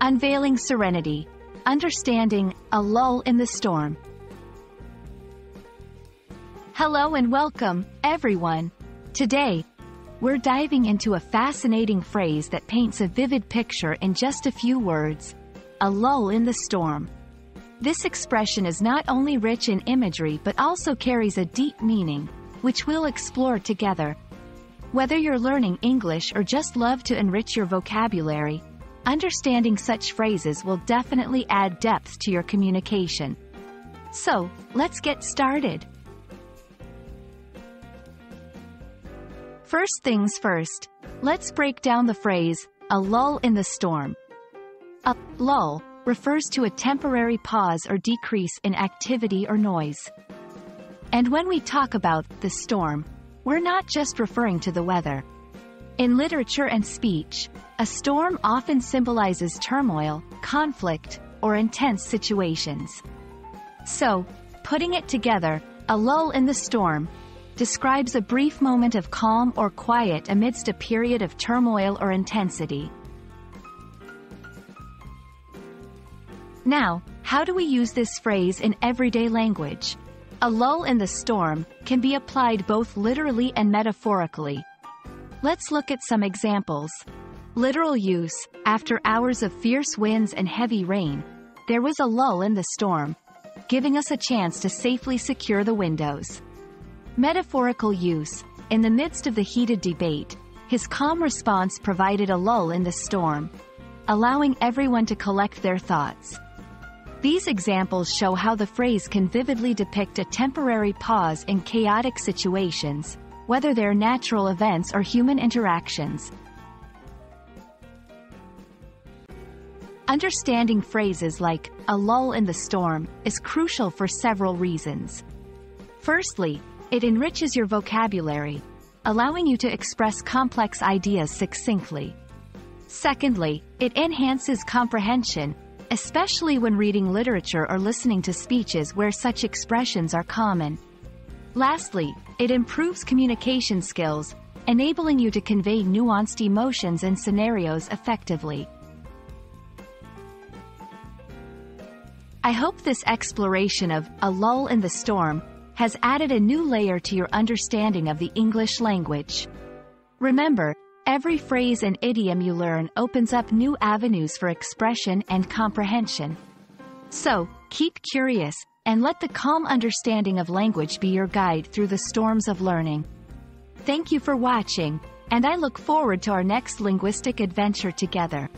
Unveiling serenity. Understanding a lull in the storm. Hello and welcome, everyone. Today, we're diving into a fascinating phrase that paints a vivid picture in just a few words. A lull in the storm. This expression is not only rich in imagery but also carries a deep meaning, which we'll explore together. Whether you're learning English or just love to enrich your vocabulary, understanding such phrases will definitely add depth to your communication. So, let's get started. First things first, let's break down the phrase, a lull in the storm. A lull refers to a temporary pause or decrease in activity or noise. And when we talk about the storm, we're not just referring to the weather. In literature and speech, a storm often symbolizes turmoil, conflict, or intense situations. So, putting it together, a lull in the storm describes a brief moment of calm or quiet amidst a period of turmoil or intensity. Now, how do we use this phrase in everyday language? A lull in the storm can be applied both literally and metaphorically. Let's look at some examples. Literal use, after hours of fierce winds and heavy rain, there was a lull in the storm, giving us a chance to safely secure the windows. Metaphorical use, in the midst of the heated debate, his calm response provided a lull in the storm, allowing everyone to collect their thoughts. These examples show how the phrase can vividly depict a temporary pause in chaotic situations, whether they're natural events or human interactions. Understanding phrases like, a lull in the storm, is crucial for several reasons. Firstly, it enriches your vocabulary, allowing you to express complex ideas succinctly. Secondly, it enhances comprehension, especially when reading literature or listening to speeches where such expressions are common. Lastly, it improves communication skills, enabling you to convey nuanced emotions and scenarios effectively. I hope this exploration of a lull in the storm has added a new layer to your understanding of the English language. Remember, Every phrase and idiom you learn opens up new avenues for expression and comprehension. So, keep curious, and let the calm understanding of language be your guide through the storms of learning. Thank you for watching, and I look forward to our next linguistic adventure together.